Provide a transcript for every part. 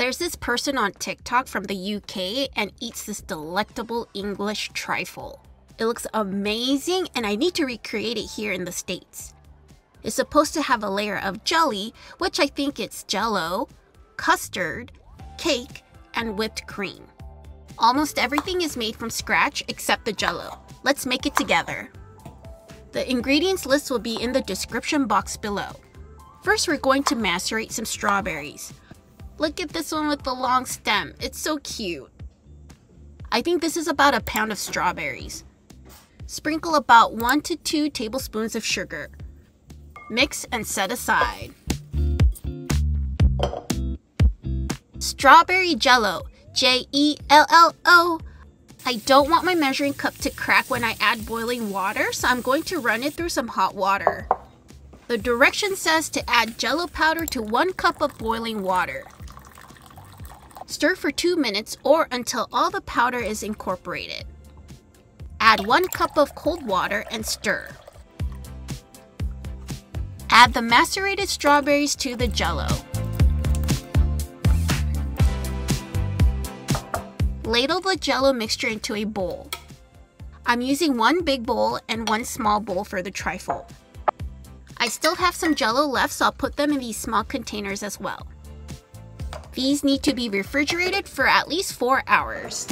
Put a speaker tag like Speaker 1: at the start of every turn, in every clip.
Speaker 1: There's this person on TikTok from the UK and eats this delectable English trifle. It looks amazing and I need to recreate it here in the States. It's supposed to have a layer of jelly, which I think it's jello, custard, cake, and whipped cream. Almost everything is made from scratch except the jello. Let's make it together. The ingredients list will be in the description box below. First, we're going to macerate some strawberries. Look at this one with the long stem. It's so cute. I think this is about a pound of strawberries. Sprinkle about 1 to 2 tablespoons of sugar. Mix and set aside. Strawberry Jello, J E L L O. I don't want my measuring cup to crack when I add boiling water, so I'm going to run it through some hot water. The direction says to add jello powder to 1 cup of boiling water. Stir for 2 minutes or until all the powder is incorporated. Add 1 cup of cold water and stir. Add the macerated strawberries to the jello. Ladle the jello mixture into a bowl. I'm using one big bowl and one small bowl for the trifle. I still have some jello left so I'll put them in these small containers as well. These need to be refrigerated for at least 4 hours.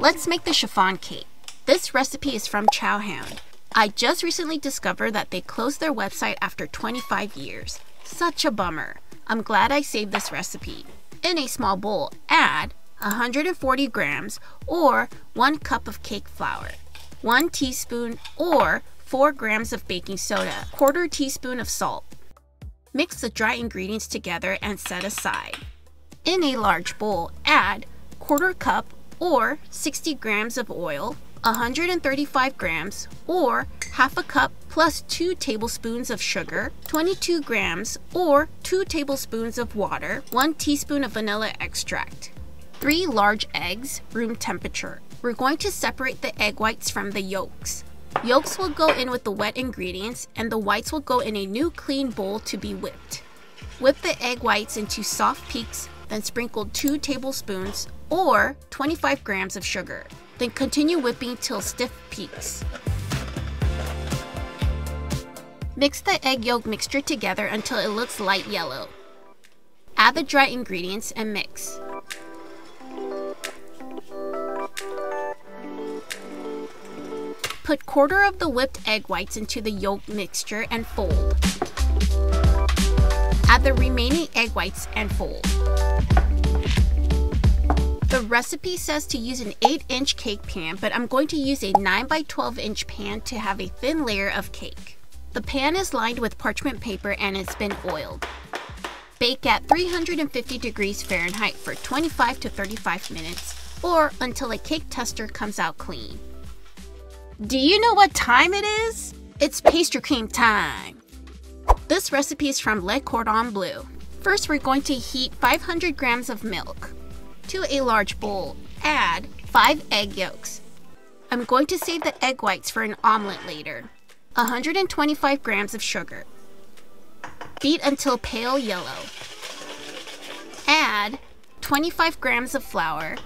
Speaker 1: Let's make the chiffon cake. This recipe is from Chowhound. I just recently discovered that they closed their website after 25 years. Such a bummer. I'm glad I saved this recipe. In a small bowl, add 140 grams or 1 cup of cake flour, 1 teaspoon or 4 grams of baking soda, quarter teaspoon of salt. Mix the dry ingredients together and set aside. In a large bowl, add quarter cup or 60 grams of oil, 135 grams or half a cup plus 2 tablespoons of sugar, 22 grams or 2 tablespoons of water, 1 teaspoon of vanilla extract. 3 large eggs, room temperature. We're going to separate the egg whites from the yolks. Yolks will go in with the wet ingredients and the whites will go in a new clean bowl to be whipped. Whip the egg whites into soft peaks, then sprinkle 2 tablespoons or 25 grams of sugar. Then continue whipping till stiff peaks. Mix the egg yolk mixture together until it looks light yellow. Add the dry ingredients and mix. Put quarter of the whipped egg whites into the yolk mixture and fold. Add the remaining egg whites and fold. The recipe says to use an 8 inch cake pan, but I'm going to use a 9 by 12 inch pan to have a thin layer of cake. The pan is lined with parchment paper and it's been oiled. Bake at 350 degrees Fahrenheit for 25 to 35 minutes or until a cake tester comes out clean. Do you know what time it is? It's pastry cream time! This recipe is from Le Cordon Bleu. First, we're going to heat 500 grams of milk. To a large bowl, add 5 egg yolks. I'm going to save the egg whites for an omelet later. 125 grams of sugar. Beat until pale yellow. Add 25 grams of flour,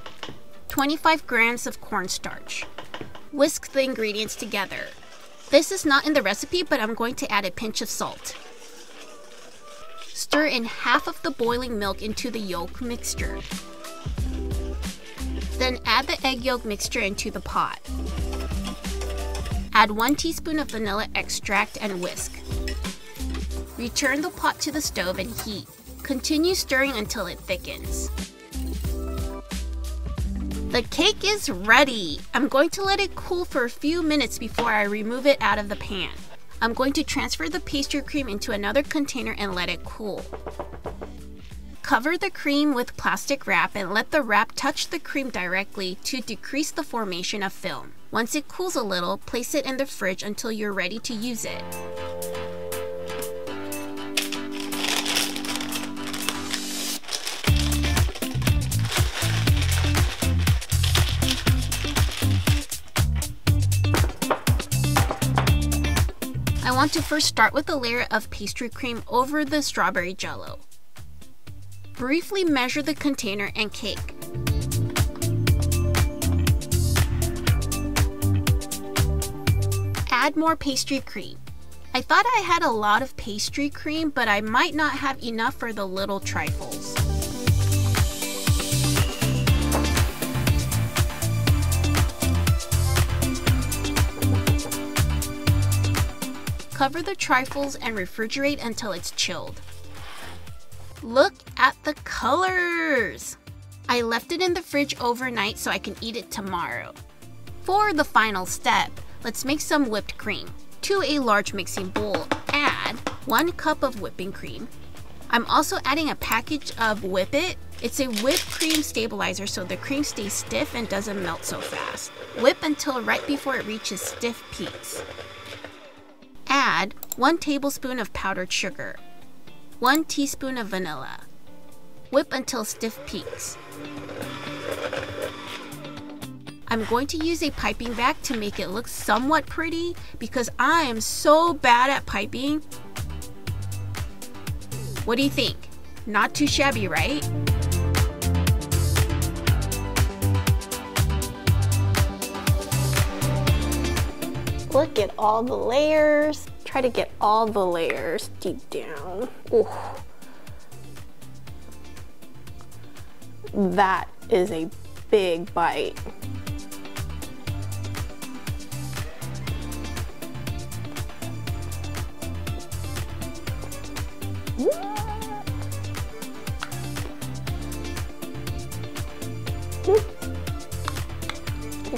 Speaker 1: 25 grams of cornstarch. Whisk the ingredients together. This is not in the recipe, but I'm going to add a pinch of salt. Stir in half of the boiling milk into the yolk mixture. Then add the egg yolk mixture into the pot. Add 1 teaspoon of vanilla extract and whisk. Return the pot to the stove and heat. Continue stirring until it thickens. The cake is ready! I'm going to let it cool for a few minutes before I remove it out of the pan. I'm going to transfer the pastry cream into another container and let it cool. Cover the cream with plastic wrap and let the wrap touch the cream directly to decrease the formation of film. Once it cools a little, place it in the fridge until you're ready to use it. Want to first start with a layer of pastry cream over the strawberry jello. Briefly measure the container and cake. Add more pastry cream. I thought I had a lot of pastry cream, but I might not have enough for the little trifles. Cover the trifles and refrigerate until it's chilled. Look at the colors! I left it in the fridge overnight so I can eat it tomorrow. For the final step, let's make some whipped cream. To a large mixing bowl, add 1 cup of whipping cream. I'm also adding a package of Whip It. It's a whipped cream stabilizer so the cream stays stiff and doesn't melt so fast. Whip until right before it reaches stiff peaks. Add 1 tablespoon of powdered sugar, 1 teaspoon of vanilla. Whip until stiff peaks. I'm going to use a piping bag to make it look somewhat pretty because I am so bad at piping. What do you think? Not too shabby, right?
Speaker 2: Look at all the layers. Try to get all the layers deep down. Ooh. That is a big bite. You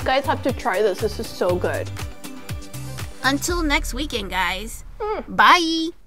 Speaker 2: guys have to try this. This is so good.
Speaker 1: Until next weekend, guys. Mm. Bye.